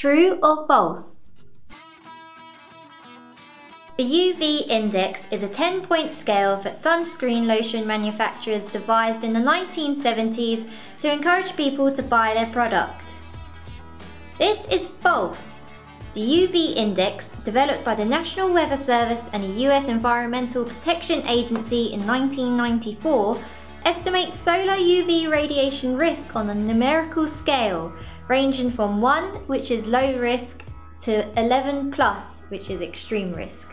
True or false? The UV index is a 10 point scale that sunscreen lotion manufacturers devised in the 1970s to encourage people to buy their product. This is false. The UV index, developed by the National Weather Service and the US Environmental Protection Agency in 1994, estimates solar UV radiation risk on a numerical scale ranging from 1, which is low risk, to 11 plus, which is extreme risk.